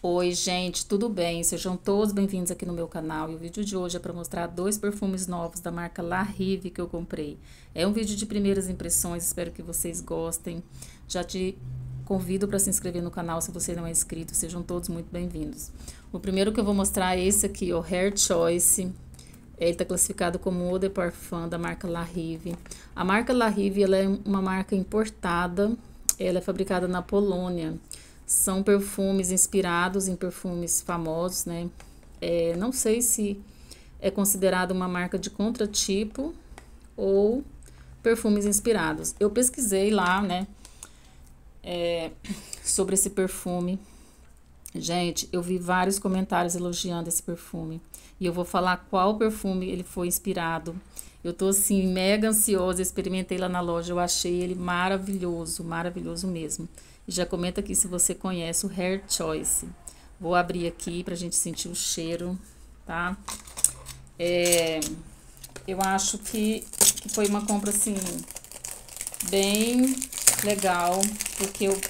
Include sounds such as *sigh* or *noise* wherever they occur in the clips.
Oi, gente, tudo bem? Sejam todos bem-vindos aqui no meu canal. E o vídeo de hoje é para mostrar dois perfumes novos da marca La Rive que eu comprei. É um vídeo de primeiras impressões, espero que vocês gostem. Já te convido para se inscrever no canal se você não é inscrito. Sejam todos muito bem-vindos. O primeiro que eu vou mostrar é esse aqui, o Hair Choice. Ele está classificado como Eau de Parfum da marca La Rive. A marca La Rive ela é uma marca importada, ela é fabricada na Polônia. São perfumes inspirados em perfumes famosos, né? É, não sei se é considerado uma marca de contratipo ou perfumes inspirados. Eu pesquisei lá, né? É, sobre esse perfume. Gente, eu vi vários comentários elogiando esse perfume. E eu vou falar qual perfume ele foi inspirado. Eu tô assim, mega ansiosa, experimentei lá na loja, eu achei ele maravilhoso, maravilhoso mesmo. Já comenta aqui se você conhece o Hair Choice. Vou abrir aqui pra gente sentir o cheiro, tá? É, eu acho que, que foi uma compra, assim, bem legal, porque eu,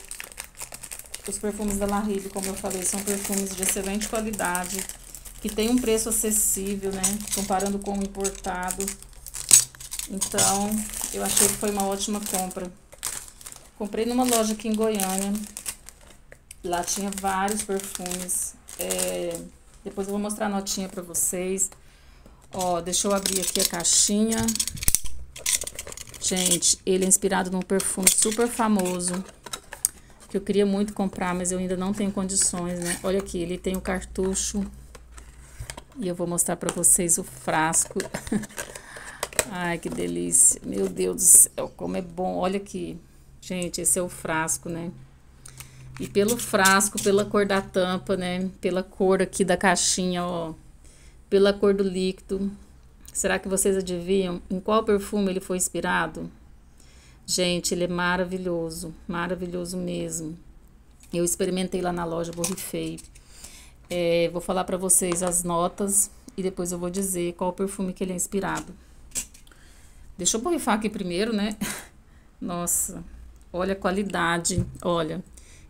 os perfumes da La Rive, como eu falei, são perfumes de excelente qualidade, que tem um preço acessível, né? Comparando com o importado. Então, eu achei que foi uma ótima compra. Comprei numa loja aqui em Goiânia. Lá tinha vários perfumes. É, depois eu vou mostrar a notinha pra vocês. Ó, deixa eu abrir aqui a caixinha. Gente, ele é inspirado num perfume super famoso. Que eu queria muito comprar, mas eu ainda não tenho condições, né? Olha aqui, ele tem o cartucho. E eu vou mostrar pra vocês o frasco. *laughs* Ai, que delícia. Meu Deus do céu, como é bom. Olha aqui. Gente, esse é o frasco, né? E pelo frasco, pela cor da tampa, né? Pela cor aqui da caixinha, ó. Pela cor do líquido. Será que vocês adivinham em qual perfume ele foi inspirado? Gente, ele é maravilhoso. Maravilhoso mesmo. Eu experimentei lá na loja, borrifei. É, vou falar para vocês as notas e depois eu vou dizer qual perfume que ele é inspirado. Deixa eu borrifar aqui primeiro, né? *laughs* Nossa, Olha a qualidade, olha.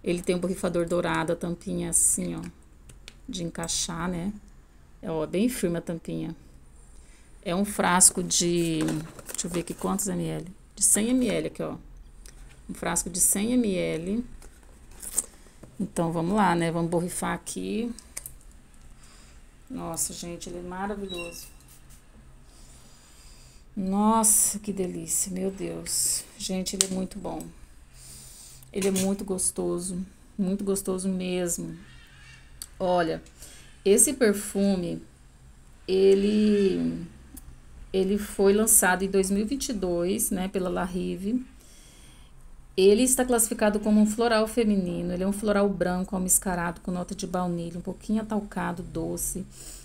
Ele tem um borrifador dourado, a tampinha assim, ó. De encaixar, né? É, ó, bem firme a tampinha. É um frasco de... Deixa eu ver aqui quantos ml. De 100 ml aqui, ó. Um frasco de 100 ml. Então, vamos lá, né? Vamos borrifar aqui. Nossa, gente, ele é maravilhoso. Nossa, que delícia, meu Deus. Gente, ele é muito bom. Ele é muito gostoso, muito gostoso mesmo. Olha, esse perfume, ele ele foi lançado em 2022, né, pela La Rive. Ele está classificado como um floral feminino. Ele é um floral branco almiscarado com nota de baunilha, um pouquinho atalcado, doce.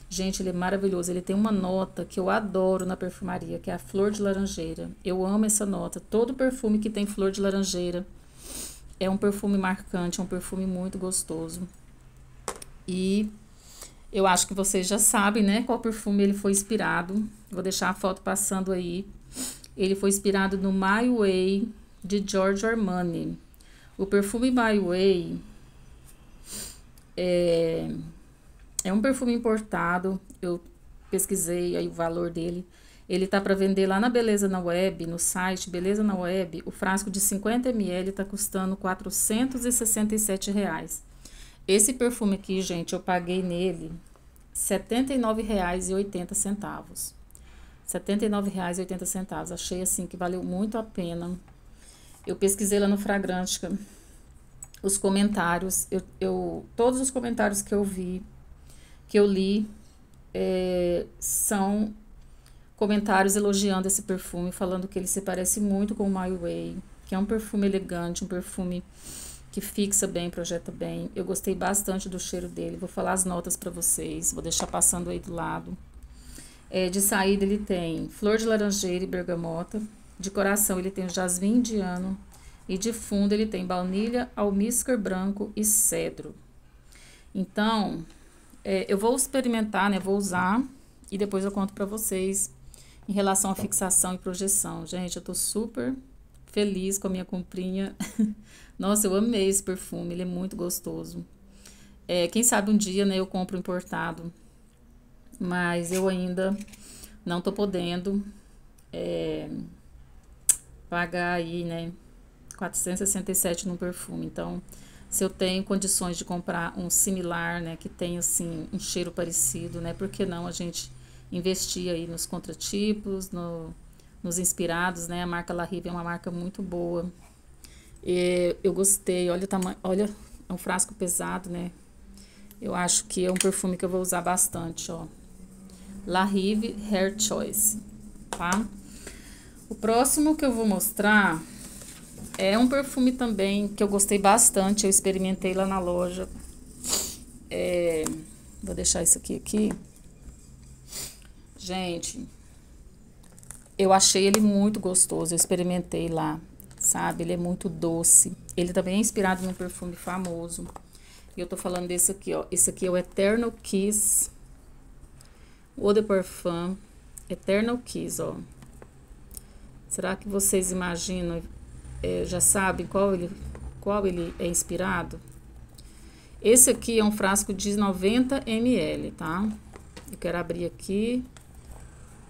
Gente, ele é maravilhoso. Ele tem uma nota que eu adoro na perfumaria, que é a flor de laranjeira. Eu amo essa nota. Todo perfume que tem flor de laranjeira é um perfume marcante, é um perfume muito gostoso. E eu acho que vocês já sabem, né, qual perfume ele foi inspirado. Vou deixar a foto passando aí. Ele foi inspirado no My Way de Giorgio Armani. O perfume My Way é, é um perfume importado. Eu pesquisei aí o valor dele. Ele tá para vender lá na Beleza na Web, no site Beleza na Web. O frasco de 50 ml tá custando 467 reais. Esse perfume aqui, gente, eu paguei nele R$ 79,80. R$ 79,80. Achei assim que valeu muito a pena. Eu pesquisei lá no Fragrantica os comentários, eu, eu, todos os comentários que eu vi, que eu li, é, são comentários elogiando esse perfume, falando que ele se parece muito com o My Way, que é um perfume elegante, um perfume que fixa bem, projeta bem. Eu gostei bastante do cheiro dele. Vou falar as notas para vocês, vou deixar passando aí do lado. É, de saída ele tem flor de laranjeira e bergamota. De coração ele tem jasmim indiano. E de fundo ele tem baunilha, almíscar branco e cedro. Então, é, eu vou experimentar, né? Vou usar e depois eu conto para vocês em relação à fixação e projeção. Gente, eu tô super feliz com a minha comprinha. *laughs* Nossa, eu amei esse perfume, ele é muito gostoso. É, quem sabe um dia, né, eu compro importado. Mas eu ainda não tô podendo é, pagar aí, né, 467 no perfume. Então, se eu tenho condições de comprar um similar, né, que tem assim um cheiro parecido, né, por que não a gente investir aí nos contratipos, no, nos inspirados, né? A marca La Rive é uma marca muito boa. E eu gostei, olha o tamanho, olha, é um frasco pesado, né? Eu acho que é um perfume que eu vou usar bastante, ó. La Rive Hair Choice, tá? O próximo que eu vou mostrar é um perfume também que eu gostei bastante, eu experimentei lá na loja. É, vou deixar isso aqui aqui. Gente, eu achei ele muito gostoso, eu experimentei lá, sabe? Ele é muito doce. Ele também é inspirado num perfume famoso. E eu tô falando desse aqui, ó. Esse aqui é o Eternal Kiss. Eau de Parfum. Eternal Kiss, ó. Será que vocês imaginam, é, já sabem qual ele, qual ele é inspirado? Esse aqui é um frasco de 90 ml, tá? Eu quero abrir aqui.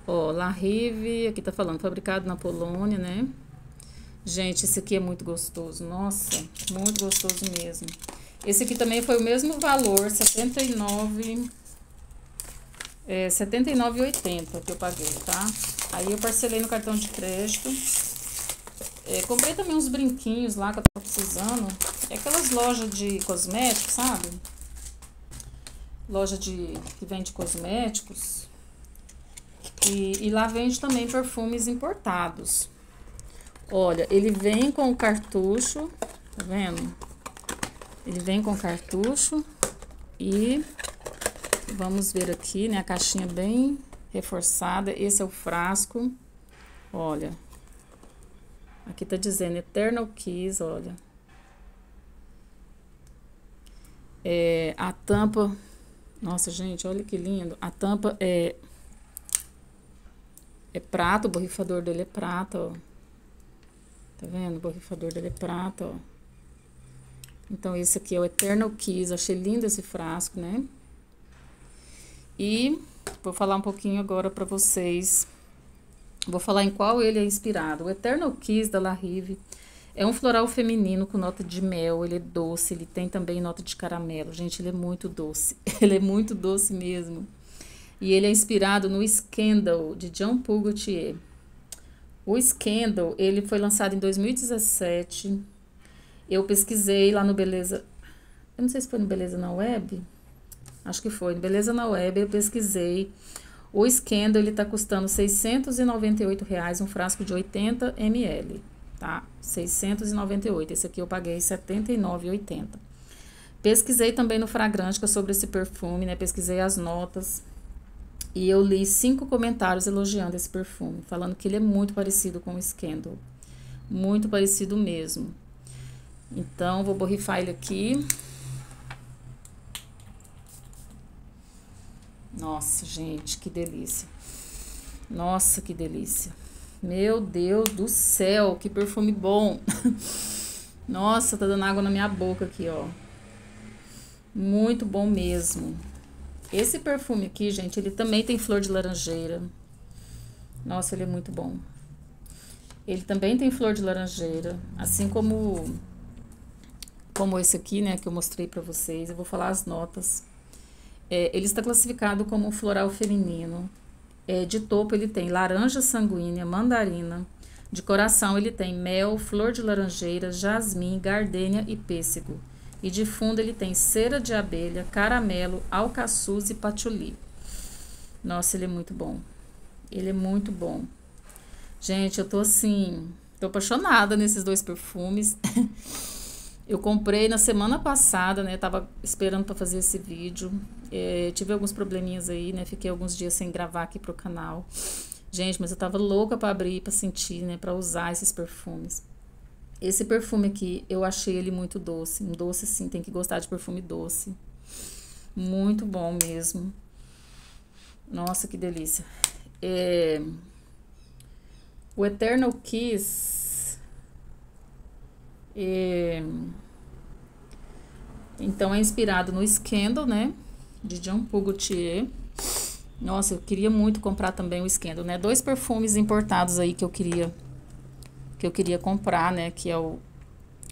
Ó, La Rive, aqui tá falando, fabricado na Polônia, né? Gente, esse aqui é muito gostoso. Nossa, muito gostoso mesmo. Esse aqui também foi o mesmo valor, 79 é 79,80 que eu paguei, tá? Aí eu parcelei no cartão de crédito. É, comprei também uns brinquinhos lá que eu tava precisando. É aquelas lojas de cosméticos, sabe? Loja de que vende cosméticos. E, e lá vende também perfumes importados. Olha, ele vem com o cartucho, tá vendo? Ele vem com cartucho e vamos ver aqui, né? A caixinha bem reforçada. Esse é o frasco. Olha. Aqui tá dizendo Eternal Kiss, olha. É, a tampa... Nossa, gente, olha que lindo. A tampa é é prata, o borrifador dele é prata, ó. Tá vendo? O borrifador dele é prata, ó. Então, esse aqui é o Eternal Kiss. Achei lindo esse frasco, né? E vou falar um pouquinho agora pra vocês. Vou falar em qual ele é inspirado. O Eternal Kiss da La Rive é um floral feminino com nota de mel. Ele é doce, ele tem também nota de caramelo. Gente, ele é muito doce. *laughs* ele é muito doce mesmo e ele é inspirado no Scandal, de Jean Paul Gaultier. O Scandal, ele foi lançado em 2017. Eu pesquisei lá no Beleza... Eu não sei se foi no Beleza na Web. Acho que foi. No Beleza na Web, eu pesquisei. O Scandal, ele tá custando 698 reais, um frasco de 80 ml, tá? 698. Esse aqui eu paguei R$ 79,80. Pesquisei também no Fragrântica sobre esse perfume, né? Pesquisei as notas. E eu li cinco comentários elogiando esse perfume, falando que ele é muito parecido com o Scandal. Muito parecido mesmo. Então, vou borrifar ele aqui. Nossa, gente, que delícia. Nossa, que delícia. Meu Deus do céu, que perfume bom. *laughs* Nossa, tá dando água na minha boca aqui, ó. Muito bom mesmo. Esse perfume aqui, gente, ele também tem flor de laranjeira. Nossa, ele é muito bom. Ele também tem flor de laranjeira, assim como como esse aqui, né, que eu mostrei para vocês. Eu vou falar as notas. É, ele está classificado como um floral feminino. É, de topo ele tem laranja sanguínea, mandarina. De coração ele tem mel, flor de laranjeira, jasmim, gardênia e pêssego. E de fundo ele tem cera de abelha, caramelo, alcaçuz e patchouli. Nossa, ele é muito bom. Ele é muito bom. Gente, eu tô assim, tô apaixonada nesses dois perfumes. *laughs* eu comprei na semana passada, né? Tava esperando para fazer esse vídeo. É, tive alguns probleminhas aí, né? Fiquei alguns dias sem gravar aqui pro canal. Gente, mas eu tava louca para abrir, para sentir, né? Para usar esses perfumes. Esse perfume aqui, eu achei ele muito doce. Um doce, sim, tem que gostar de perfume doce. Muito bom mesmo. Nossa, que delícia. É... O Eternal Kiss... É... Então, é inspirado no Scandal, né? De Jean Paul Gaultier. Nossa, eu queria muito comprar também o Scandal, né? Dois perfumes importados aí que eu queria que eu queria comprar, né? Que é o,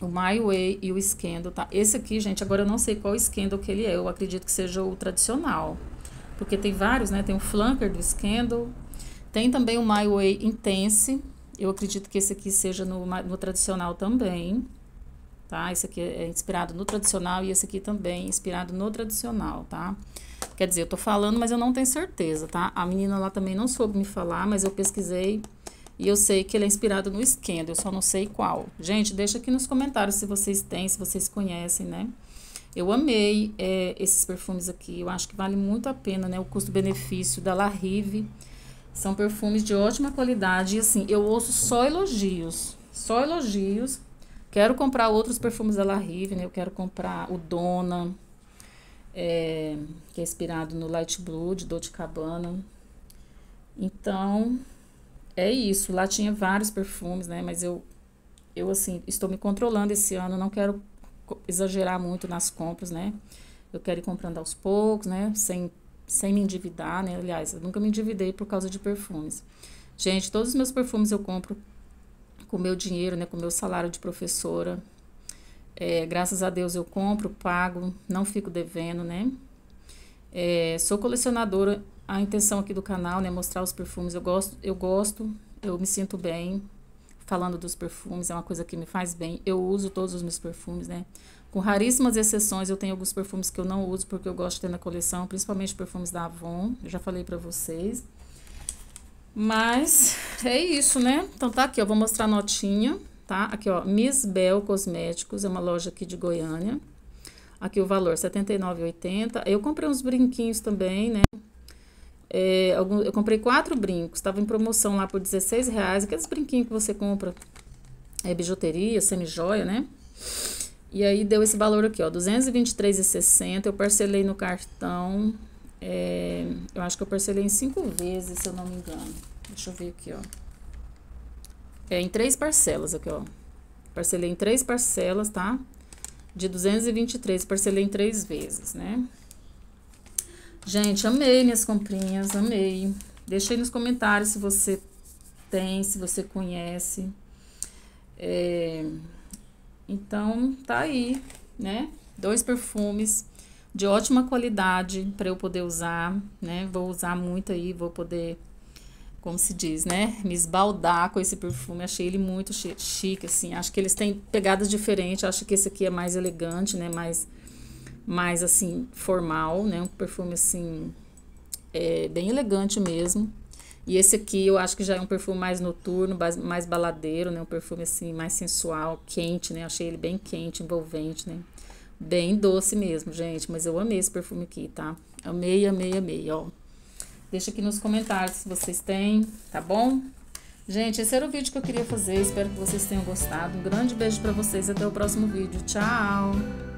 o My Way e o Scandal, tá? Esse aqui, gente, agora eu não sei qual Scandal que ele é. Eu acredito que seja o tradicional. Porque tem vários, né? Tem o Flanker do Scandal. Tem também o My Way Intense. Eu acredito que esse aqui seja no, no tradicional também. Tá? Esse aqui é inspirado no tradicional e esse aqui também inspirado no tradicional, tá? Quer dizer, eu tô falando, mas eu não tenho certeza, tá? A menina lá também não soube me falar, mas eu pesquisei e eu sei que ele é inspirado no Scandal, eu só não sei qual. Gente, deixa aqui nos comentários se vocês têm, se vocês conhecem, né? Eu amei é, esses perfumes aqui, eu acho que vale muito a pena, né? O custo-benefício da La Rive. São perfumes de ótima qualidade e assim, eu ouço só elogios, só elogios. Quero comprar outros perfumes da La Rive, né? Eu quero comprar o Dona, é, que é inspirado no Light Blue de Dolce Cabana. Então, é isso. Lá tinha vários perfumes, né? Mas eu, eu assim, estou me controlando esse ano. Não quero exagerar muito nas compras, né? Eu quero ir comprando aos poucos, né? Sem, sem me endividar, né? Aliás, eu nunca me endividei por causa de perfumes. Gente, todos os meus perfumes eu compro com meu dinheiro, né? Com meu salário de professora. É, graças a Deus eu compro, pago, não fico devendo, né? É, sou colecionadora a intenção aqui do canal, né, mostrar os perfumes. Eu gosto, eu gosto, eu me sinto bem falando dos perfumes, é uma coisa que me faz bem. Eu uso todos os meus perfumes, né? Com raríssimas exceções, eu tenho alguns perfumes que eu não uso porque eu gosto de ter na coleção, principalmente perfumes da Avon. Eu já falei para vocês. Mas é isso, né? Então tá aqui, eu vou mostrar a notinha, tá? Aqui, ó, Miss Bell Cosméticos, é uma loja aqui de Goiânia. Aqui o valor, R$ 79,80. Eu comprei uns brinquinhos também, né? É, algum, eu comprei quatro brincos, estava em promoção lá por 16 reais, aqueles brinquinhos que você compra, é bijuteria, semi-joia, né? E aí deu esse valor aqui, ó, R$ 223,60, eu parcelei no cartão, é, eu acho que eu parcelei em cinco vezes, se eu não me engano. Deixa eu ver aqui, ó. É, em três parcelas aqui, ó. Parcelei em três parcelas, tá? De 223, parcelei em três vezes, né? Gente, amei minhas comprinhas, amei. Deixa aí nos comentários se você tem, se você conhece. É, então, tá aí, né? Dois perfumes de ótima qualidade para eu poder usar, né? Vou usar muito aí, vou poder, como se diz, né? Me esbaldar com esse perfume. Achei ele muito chique, assim. Acho que eles têm pegadas diferentes. Acho que esse aqui é mais elegante, né? Mais mais assim, formal, né? Um perfume assim, é, bem elegante mesmo. E esse aqui eu acho que já é um perfume mais noturno, mais baladeiro, né? Um perfume assim, mais sensual, quente, né? Achei ele bem quente, envolvente, né? Bem doce mesmo, gente. Mas eu amei esse perfume aqui, tá? Amei, amei, amei, ó. Deixa aqui nos comentários se vocês têm, tá bom? Gente, esse era o vídeo que eu queria fazer. Espero que vocês tenham gostado. Um grande beijo pra vocês. Até o próximo vídeo. Tchau!